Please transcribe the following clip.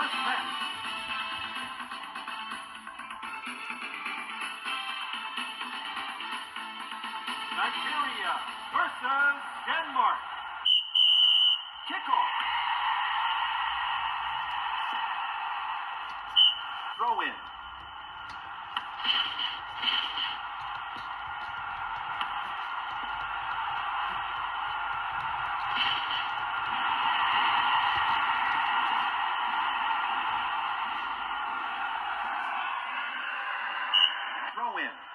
front left. Nigeria versus Denmark. Kickoff. Throw in. throw in.